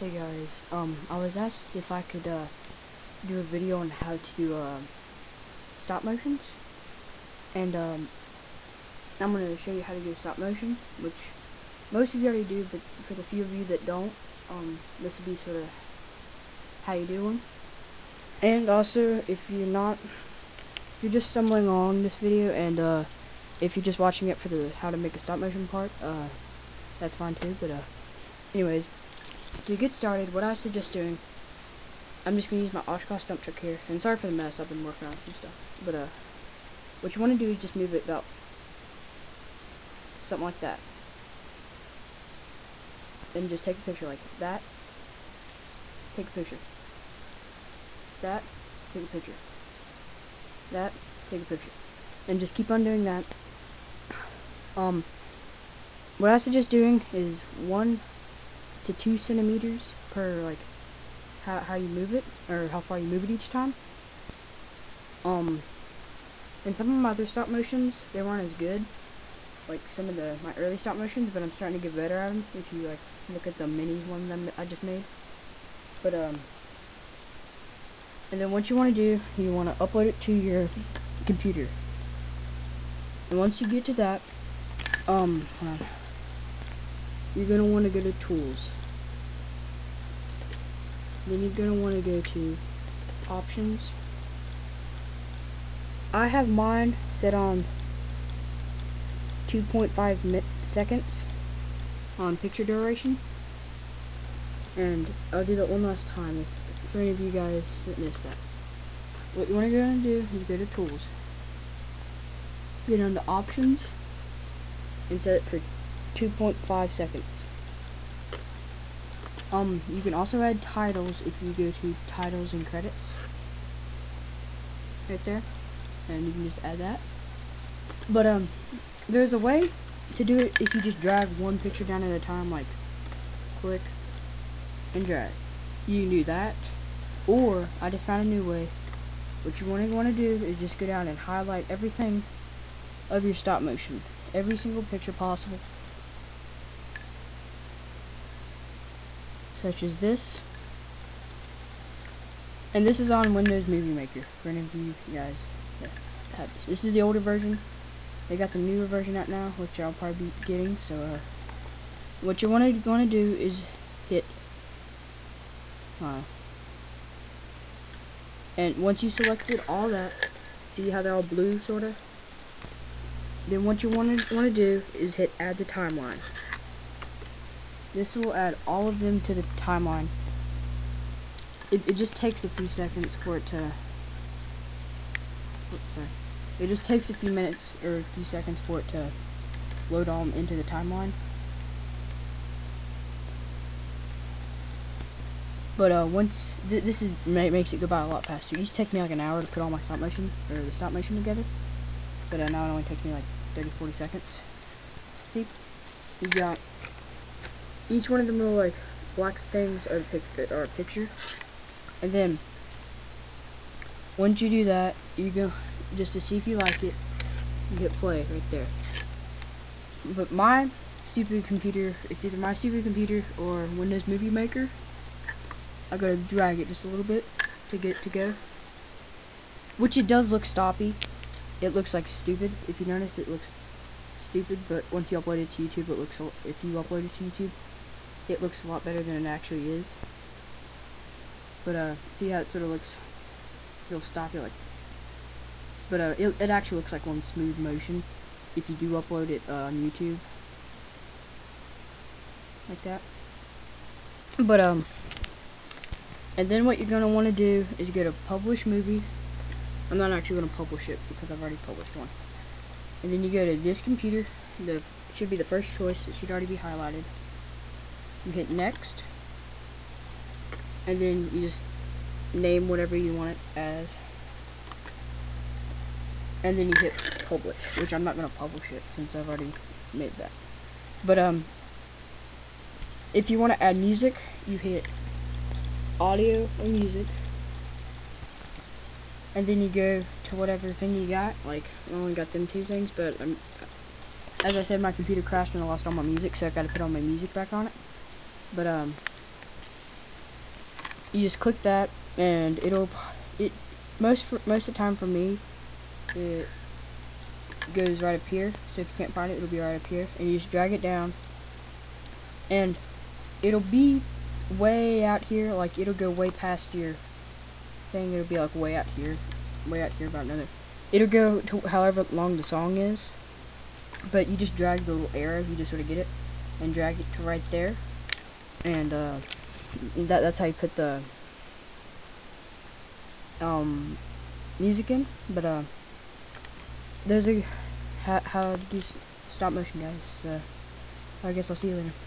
Hey guys, um, I was asked if I could, uh, do a video on how to, uh, stop motions, and, um, I'm gonna show you how to do stop motion, which most of you already do, but for the few of you that don't, um, this will be sort of how you do one. And also, if you're not, if you're just stumbling along this video, and, uh, if you're just watching it for the how to make a stop motion part, uh, that's fine too, but, uh, anyways, to get started, what I suggest doing, I'm just going to use my Oshkosh dump truck here, and sorry for the mess, I've been working on some stuff, but uh, what you want to do is just move it about something like that. Then just take a picture like that, take a picture, that, take a picture, that, take a picture, and just keep on doing that. Um, what I suggest doing is one to two centimeters per like how how you move it or how far you move it each time. Um, and some of my other stop motions they weren't as good, like some of the my early stop motions, but I'm starting to get better at them. If you like look at the mini one that I just made, but um, and then what you want to do, you want to upload it to your computer. And once you get to that, um, you're going to want to go to tools. Then you're going to want to go to options. I have mine set on 2.5 seconds on picture duration. And I'll do that one last time if, for any of you guys that missed that. What you want to go and do is go to tools. Get on the options and set it for 2.5 seconds um, you can also add titles if you go to titles and credits. Right there. And you can just add that. But, um, there's a way to do it if you just drag one picture down at a time, like, click and drag. You can do that. Or, I just found a new way. What you want to want to do is just go down and highlight everything of your stop motion. Every single picture possible such as this. And this is on Windows Movie Maker, for any of you guys that have this. This is the older version. They got the newer version out now, which I'll probably be getting, so uh, what you want to want to do is hit uh, and once you selected all that see how they're all blue sorta then what you want to want to do is hit add to timeline this will add all of them to the timeline. It, it just takes a few seconds for it to... Oops, sorry. It just takes a few minutes or a few seconds for it to load all into the timeline. But uh, once th this is makes it go by a lot faster. It used to take me like an hour to put all my stop motion or the stop motion together, but uh, now it only takes me like 30-40 seconds. See, you got each one of them little like black things are, pic are a picture. And then once you do that you go just to see if you like it you hit play right there. But my stupid computer it's either my stupid computer or Windows Movie Maker I gotta drag it just a little bit to get it to go. Which it does look stoppy. It looks like stupid. If you notice it looks stupid but once you upload it to YouTube it looks if you upload it to YouTube it looks a lot better than it actually is. But uh, see how it sort of looks, stop it like, but uh, it, it actually looks like one smooth motion if you do upload it uh, on YouTube. Like that. But um, and then what you're going to want to do is go to publish movie. I'm not actually going to publish it because I've already published one. And then you go to this computer, the should be the first choice, it should already be highlighted you hit next. And then you just name whatever you want it as. And then you hit publish which I'm not going to publish it since I've already made that. But um if you want to add music you hit audio and music. And then you go to whatever thing you got like I only got them two things but um, as I said my computer crashed and I lost all my music so I got to put all my music back on it but um, you just click that, and it'll it most for, most of the time for me it goes right up here. So if you can't find it, it'll be right up here, and you just drag it down, and it'll be way out here. Like it'll go way past your thing. It'll be like way out here, way out here about another. It'll go to however long the song is, but you just drag the little arrow. You just sort of get it, and drag it to right there, and uh, that that's how you put the um music in. But uh, there's a how how to do stop motion, guys. Uh, I guess I'll see you later.